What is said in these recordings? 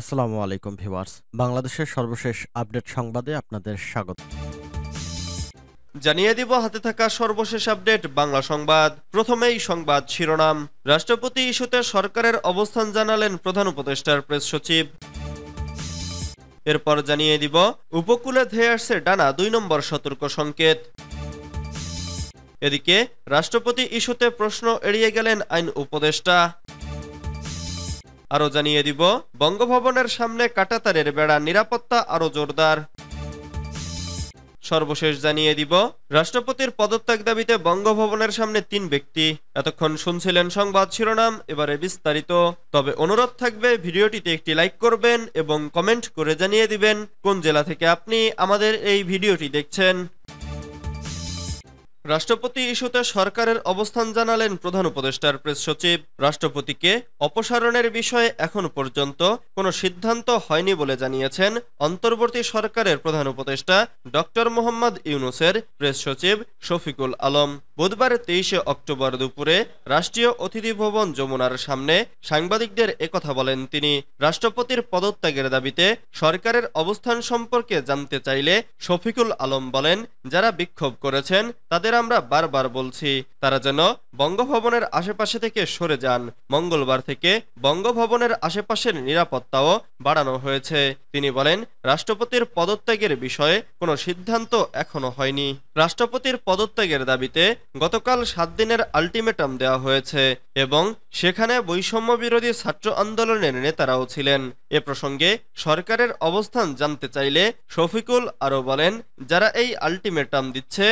আসসালামু আলাইকুম ভিউয়ার্স। বাংলাদেশের সর্বশেষ আপডেট সংবাদে আপনাদের স্বাগত। জানিয়ে দিব হাতে থাকা সর্বশেষ আপডেট, বাংলা সংবাদ। প্রথমেই সংবাদ শিরোনাম। রাষ্ট্রপতি ইস্যুতে সরকারের অবস্থান জানালেন প্রধান উপদেষ্টার প্রেস সচিব। এরপর জানিয়ে দিব, উপকূলে ধেয়ে আসছে ডানা দুই নম্বর সতর্ক সংকেত। এদিকে, রাষ্ট্রপতি ইস্যুতে প্রশ্ন এড়িয়ে গেলেন আইন উপদেষ্টা। আরও জানিয়ে দিব, বঙ্গভবনের সামনে কাটাতারের বেড়া নিরাপত্তা আরও জোরদার। সর্বশেষ জানিয়ে দিব, রাষ্ট্রপতির পদত্যাগ দাবিতে বঙ্গভবনের সামনে তিন ব্যক্তি। এতক্ষণ শুনছিলেন সংবাদ শিরোনাম, এবারে বিস্তারিত। তবে অনুরোধ থাকবে, ভিডিওটিতে একটি লাইক করবেন এবং কমেন্ট করে জানিয়ে দিবেন কোন জেলা থেকে আপনি আমাদের এই ভিডিওটি দেখছেন। রাষ্ট্রপতি ইস্যুতে সরকারের অবস্থান জানালেন প্রধান উপদেষ্টার প্রেস সচিব। রাষ্ট্রপতিকে অপসারণের বিষয়ে এখন পর্যন্ত কোনো সিদ্ধান্ত হয়নি বলে জানিয়েছেন অন্তর্বর্তী সরকারের প্রধান উপদেষ্টা ডক্টর মোহাম্মদ ইউনুসের প্রেস সচিব শফিকুল আলম। বুধবার তেইশে অক্টোবর দুপুরে রাষ্ট্রীয় অতিথি ভবন যমুনার সামনে সাংবাদিকদের একথা বলেন তিনি। রাষ্ট্রপতির পদত্যাগের দাবিতে সরকারের অবস্থান সম্পর্কে জানতে চাইলে শফিকুল আলম বলেন, যারা বিক্ষোভ করেছেন, তাদের আমরা বারবার বলছি। তারা যেন বঙ্গভবনের আশেপাশে থেকে সরে যান। মঙ্গলবার থেকে বঙ্গভবনের আশেপাশের নিরাপত্তাও বাড়ানো হয়েছে। তিনি বলেন, রাষ্ট্রপতির পদত্যাগের বিষয়ে কোনো সিদ্ধান্ত এখনও হয়নি। রাষ্ট্রপতির পদত্যাগের দাবিতে গতকাল সাত দিনের আলটিমেটাম দেওয়া হয়েছে এবং সেখানে বৈষম্য বিরোধী ছাত্র আন্দোলনের নেতারাও ছিলেন। এ প্রসঙ্গে সরকারের অবস্থান জানতে চাইলে শফিকুল আরও বলেন, যারা এই আলটিমেটাম দিচ্ছে,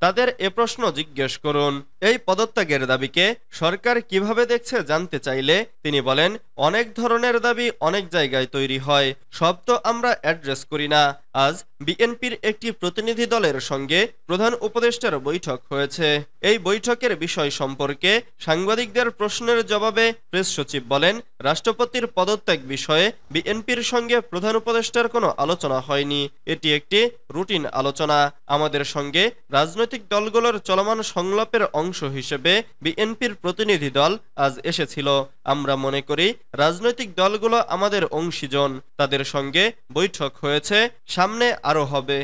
তাদের এ প্রশ্ন জিজ্ঞেস করুন। এই পদত্যাগের দাবিকে সরকার কীভাবে দেখছে জানতে চাইলে তিনি বলেন, অনেক ধরনের দাবি অনেক জায়গায় তৈরি হয়। সব তো আমরা অ্যাড্রেস করি না। আজ বিএনপির একটি প্রতিনিধি দলের সঙ্গে প্রধান উপদেষ্টার বৈঠক হয়েছে। এই বৈঠকের বিষয় সম্পর্কে সাংবাদিকদের প্রশ্নের জবাবে প্রেস সচিব বলেন, রাষ্ট্রপতির পদত্যাগ বিষয়ে বিএনপির সঙ্গে প্রধান উপদেষ্টার কোনো আলোচনা হয়নি। এটি একটি রুটিন আলোচনা। আমাদের সঙ্গে রাজনৈতিক দলগুলোর চলমান সংলাপের অংশ হিসেবে বিএনপির প্রতিনিধি দল আজ এসেছিল। আমরা মনে করি, রাজনৈতিক দলগুলো আমাদের অংশীজন। তাদের সঙ্গে বৈঠক হয়েছে সামনে আরও হবে।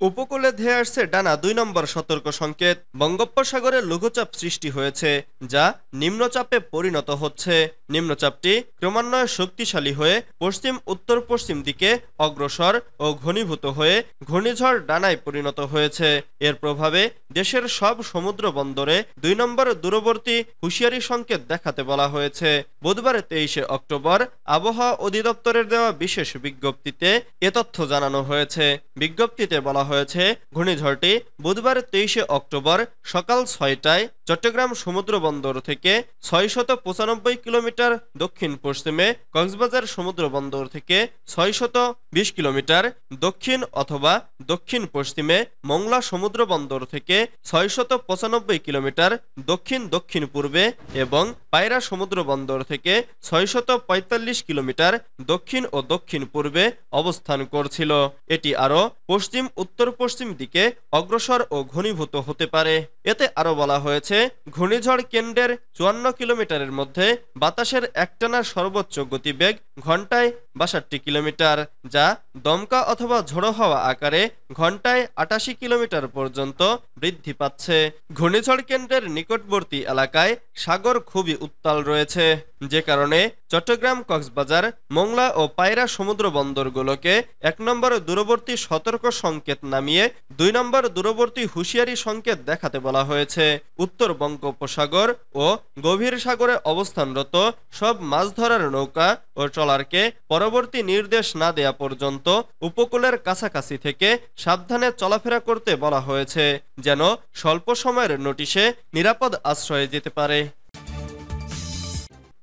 উপকূলে ধেয়ে আসছে ডানা দুই নম্বর সতর্ক সংকেত। বঙ্গোপসাগরে লঘুচাপ সৃষ্টি হয়েছে, যা নিম্নচাপে পরিণত হচ্ছে। নিম্নচাপটি ক্রমান্বয়ে শক্তিশালী হয়ে পশ্চিম উত্তর পশ্চিম দিকে অগ্রসর ও ঘনীভূত হয়ে ঘূর্ণিঝড় ডানায় পরিণত হয়েছে। এর প্রভাবে দেশের সব সমুদ্র বন্দরে দুই নম্বর দূরবর্তী হুঁশিয়ারি সংকেত দেখাতে বলা হয়েছে। বুধবার তেইশে অক্টোবর আবহাওয়া অধিদপ্তরের দেওয়া বিশেষ বিজ্ঞপ্তিতে এ তথ্য জানানো হয়েছে। বিজ্ঞপ্তিতে বলা হয়েছে। ঘূর্ণিঝড়টি বুধবার তেইশে অক্টোবর সকাল ছয়টায় চট্টগ্রাম সমুদ্র বন্দর থেকে ছয়শত পঁচানব্বই কিলোমিটার দক্ষিণ পশ্চিমে, কক্সবাজার সমুদ্র বন্দর থেকে ছয়শত বিশ কিলোমিটার দক্ষিণ অথবা দক্ষিণ পশ্চিমে, মংলা সমুদ্র বন্দর থেকে ছয়শত পঁচানব্বই কিলোমিটার দক্ষিণ দক্ষিণ পূর্বে এবং পায়রা সমুদ্র বন্দর থেকে ছয়শত পঁয়তাল্লিশ কিলোমিটার দক্ষিণ ও দক্ষিণ পূর্বে অবস্থান করছিল। এটি আরও পশ্চিম উত্তর পশ্চিম দিকে অগ্রসর ও ঘনীভূত হতে পারে। এতে আরও বলা হয়েছে ঘূর্ণিঝড় কেন্দ্রের চুয়ান্ন কিলোমিটারের মধ্যে বাতাসের একটানা সর্বোচ্চ গতিবেগ ঘন্টায় বাষট্টি কিলোমিটার, যা দমকা অথবা ঝোড়ো হওয়া আকারে ঘন্টায় আটাশি কিলোমিটার পর্যন্ত বৃদ্ধি পাচ্ছে। ঘূর্ণিঝড় কেন্দ্রের নিকটবর্তী এলাকায় সাগর খুবই উত্তাল রয়েছে। যে কারণে চট্টগ্রাম, কক্সবাজার, মোংলা ও পায়রা সমুদ্র বন্দরগুলোকে এক নম্বর দূরবর্তী সতর্ক সংকেত নামিয়ে দুই নম্বর দূরবর্তী হুঁশিয়ারি সংকেত দেখাতে বলা হয়েছে। উত্তর বঙ্গোপসাগর ও গভীর সাগরে অবস্থানরত সব মাছ ধরার নৌকা ও ট্রলারকে পরবর্তী নির্দেশ না দেয়া পর্যন্ত উপকূলের কাছাকাছি থেকে সাবধানে চলাফেরা করতে বলা হয়েছে, যেন স্বল্প সময়ের নোটিশে নিরাপদ আশ্রয়ে যেতে পারে।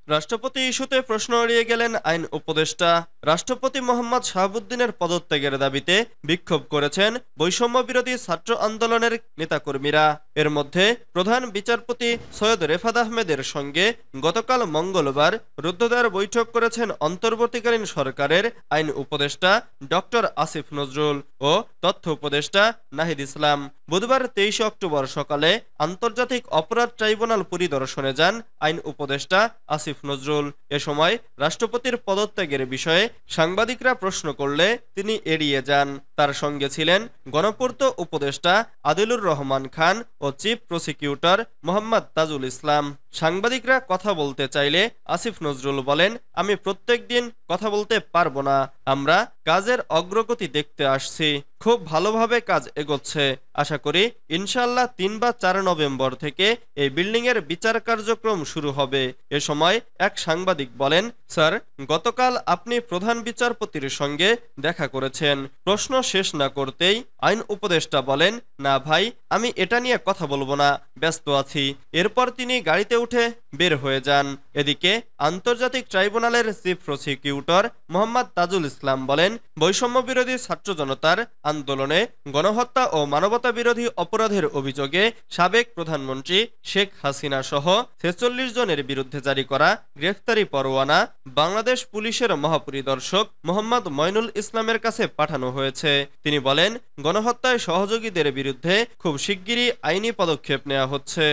রাষ্ট্রপতি ইস্যুতে প্রশ্ন এড়িয়ে গেলেন আইন উপদেষ্টা। রাষ্ট্রপতি মোহাম্মদ শাহাবুদ্দিনের পদত্যাগের দাবিতে বিক্ষোভ করেছেন বৈষম্য বিরোধী ছাত্র আন্দোলনের নেতাকর্মীরা। এর মধ্যে প্রধান বিচারপতি সৈয়দ রেফাদ আহমেদের সঙ্গে গতকাল মঙ্গলবার রুদ্ধদ্বার বৈঠক করেছেন অন্তর্বর্তীকালীন সরকারের আইন উপদেষ্টা ডক্টর আসিফ নজরুল ও তথ্য উপদেষ্টা নাহিদ ইসলাম। বুধবার তেইশে অক্টোবর সকালে আন্তর্জাতিক অপরাধ ট্রাইব্যুনাল পরিদর্শনে যান আইন উপদেষ্টা আসিফ নজরুল। এ সময় রাষ্ট্রপতির পদত্যাগের বিষয়ে সাংবাদিকরা প্রশ্ন করলে তিনি এড়িয়ে যান। তার সঙ্গে ছিলেন গণপূর্ত উপদেষ্টা আদিলুর রহমান খান ও চিফ প্রসিকিউটর মোহাম্মদ তাজুল ইসলাম। সাংবাদিকরা কথা বলতে চাইলে আসিফ নজরুল বলেন, আমি প্রত্যেক দিন কথা বলতে পারব না। আমরা কাজের অগ্রগতি দেখতে আসছি। খুব ভালোভাবে কাজ এগোচ্ছে। আশা করি ইনশাল্লাহ তিন বা চার নভেম্বর থেকে এই বিল্ডিংয়ের বিচার কার্যক্রম শুরু হবে। এ সময় এক সাংবাদিক বলেন, স্যার, গতকাল আপনি প্রধান বিচারপতির সঙ্গে দেখা করেছেন। প্রশ্ন শেষ না করতেই আইন উপদেষ্টা বলেন, না ভাই, আমি এটা নিয়ে কথা বলব না, ব্যস্ত আছি। এরপর তিনি গাড়িতে উঠে বের হয়ে যান। এদিকে আন্তর্জাতিক ট্রাইব্যুনালের চিফ প্রসিকিউটর মোহাম্মদ তাজুল ইসলাম বলেন, বৈষম্য বিরোধী ছাত্র জনতার আন্দোলনে গণহত্যা ও মানবতা বিরোধী অপরাধের অভিযোগে সাবেক প্রধানমন্ত্রী শেখ হাসিনা সহ ছেচল্লিশ জনের বিরুদ্ধে জারি করা গ্রেফতারি পরোয়ানা বাংলাদেশ পুলিশের মহাপরিদর্শক মোহাম্মদ ময়নুল ইসলামের কাছে পাঠানো হয়েছে। তিনি বলেন, গণহত্যায় সহযোগীদের বিরুদ্ধে খুব শিগগিরই আইনি পদক্ষেপ নেওয়া হচ্ছে।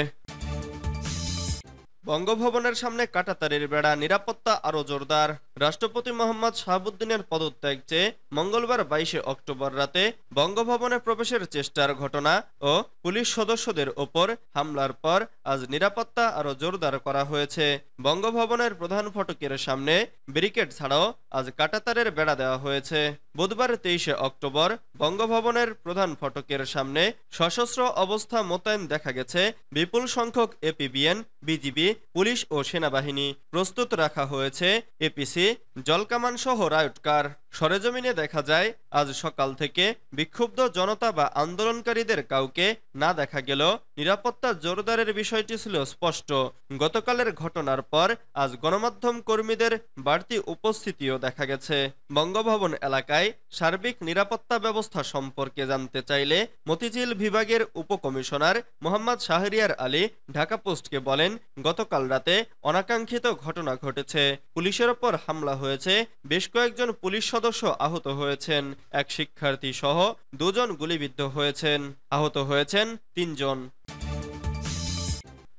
বঙ্গভবনের সামনে কাটাতারের বেড়া নিরাপত্তা আরও জোরদার। রাষ্ট্রপতি মোহাম্মদ শাহাবুদ্দিনের পদত্যাগ চেয়ে মঙ্গলবার বাইশে অক্টোবর রাতে বঙ্গভবনে প্রবেশের চেষ্টার ঘটনা ও পুলিশ সদস্যদের ওপর হামলার পর আজ নিরাপত্তা আরও জোরদার করা হয়েছে। বঙ্গভবনের প্রধান ফটকের সামনে ব্যারিকেড ছাড়াও আজ কাটাতারের বেড়া দেওয়া হয়েছে। বুধবার তেইশে অক্টোবর বঙ্গভবনের প্রধান ফটকের সামনে সশস্ত্র অবস্থা মোতায়েন দেখা গেছে। বিপুল সংখ্যক এপিবিএন, বিজিবি, পুলিশ ও সেনাবাহিনী প্রস্তুত রাখা হয়েছে। এপিসি জলকামান সহ রায়টকার। সরেজমিনে দেখা যায়, আজ সকাল থেকে বিক্ষুব্ধ জনতা বা আন্দোলনকারীদের কাউকে না দেখা গেল। নিরাপত্তা জোরদারের বিষয়টি ছিল স্পষ্ট। গতকালের ঘটনার পর আজ গণমাধ্যম কর্মীদের বাড়তি উপস্থিতিও দেখা গেছে। বঙ্গভবন এলাকায় সার্বিক নিরাপত্তা ব্যবস্থা সম্পর্কে জানতে চাইলে মতিঝিল বিভাগের উপকমিশনার মোহাম্মদ শাহরিয়ার আলী ঢাকা পোস্টকে বলেন, গতকাল রাতে অনাকাঙ্ক্ষিত ঘটনা ঘটেছে। পুলিশের ওপর হামলা হয়েছে। বেশ কয়েকজন পুলিশ সদস্য আহত হয়েছেন এক শিক্ষার্থী সহ দুজন গুলিবিদ্ধ হয়েছেন, আহত হয়েছেন তিনজন।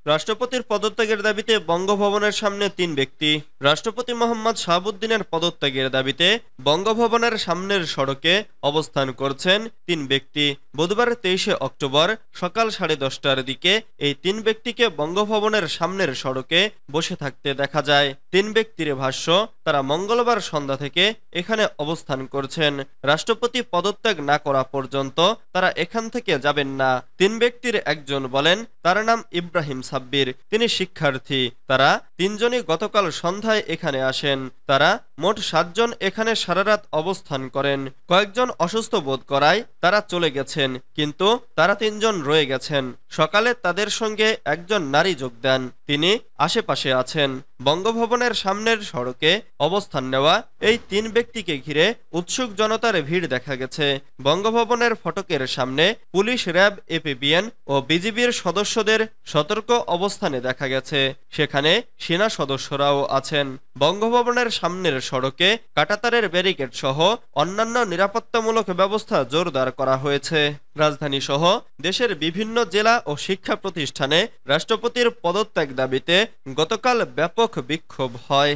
রাষ্ট্রপতির পদত্যাগের দাবিতে বঙ্গভবনের সামনে তিন ব্যক্তি। রাষ্ট্রপতি মোহাম্মদ শাহাবুদ্দিনের পদত্যাগের দাবিতে বঙ্গভবনের সামনের সড়কে অবস্থান করছেন তিন ব্যক্তি। বুধবার তেইশে অক্টোবর সকাল সাড়ে দশটার দিকে এই তিন ব্যক্তিকে বঙ্গভবনের সামনের সড়কে বসে থাকতে দেখা যায়। তিন ব্যক্তির ভাষ্য তারা মঙ্গলবার সন্ধ্যা থেকে এখানে অবস্থান করছেন। রাষ্ট্রপতি পদত্যাগ না করা পর্যন্ত তারা এখান থেকে যাবেন না। তিন ব্যক্তির একজন বলেন, তার নাম ইব্রাহিম সাব্বির। তিনি শিক্ষার্থী। তারা তিনজনই গতকাল সন্ধ্যায় এখানে আসেন। তারা মোট সাতজন এখানে সারারাত অবস্থান করেন। কয়েকজন অসুস্থ বোধ করায় তারা চলে গেছেন, কিন্তু তারা তিনজন রয়ে গেছেন। সকালে তাদের সঙ্গে একজন নারী যোগ দেন। তিনি আশেপাশে আছেন। বঙ্গভবনের সামনের সড়কে অবস্থান নেওয়া এই তিন ব্যক্তিকে ঘিরে উৎসুক জনতার ভিড় দেখা গেছে। বঙ্গভবনের ফটকের সামনে পুলিশ র্যাব, এপিবিএন ও বিজিবির সদস্যদের সতর্ক অবস্থানে দেখা গেছে। সেখানে সেনা সদস্যরাও আছেন। বঙ্গভবনের সামনের সড়কে কাটাতারের ব্যারিকেড সহ অন্যান্য নিরাপত্তামূলক ব্যবস্থা জোরদার করা হয়েছে। রাজধানী সহ দেশের বিভিন্ন জেলা ও শিক্ষা প্রতিষ্ঠানে রাষ্ট্রপতির পদত্যাগ দাবিতে গতকাল ব্যাপক বিক্ষোভ হয়।